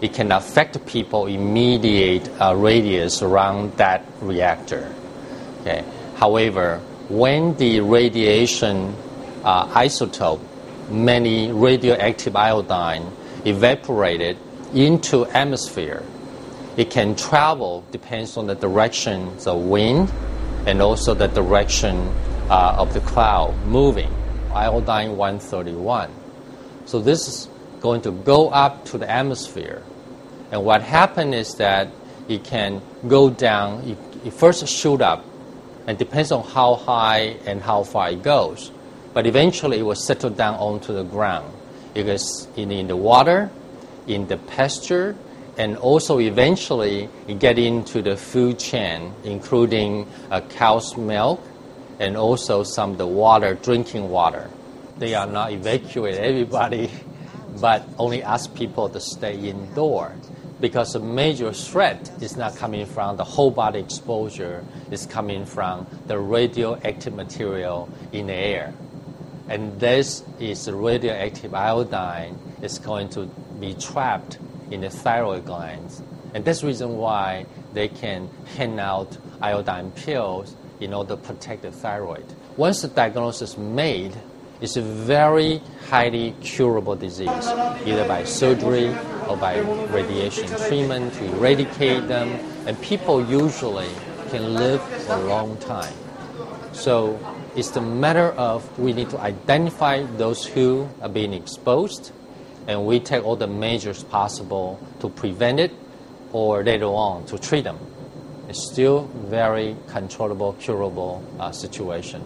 it can affect people immediate uh, radius around that reactor. Okay. However, when the radiation uh, isotope, many radioactive iodine, evaporated into atmosphere, it can travel depends on the direction the wind and also the direction uh, of the cloud moving. Iodine 131. So this is going to go up to the atmosphere. And what happened is that it can go down, it, it first shoot up, and depends on how high and how far it goes. But eventually it will settle down onto the ground. It is in, in the water, in the pasture, and also eventually get into the food chain, including uh, cow's milk and also some of the water, drinking water. They are not evacuated. everybody, but only ask people to stay indoor because the major threat is not coming from the whole body exposure, it's coming from the radioactive material in the air. And this is radioactive iodine is going to be trapped in the thyroid glands. And that's the reason why they can hand out iodine pills in order to protect the thyroid. Once the diagnosis is made, it's a very highly curable disease, either by surgery or by radiation treatment to eradicate them, and people usually can live a long time. So it's the matter of we need to identify those who are being exposed and we take all the measures possible to prevent it or later on to treat them. It's still very controllable, curable uh, situation.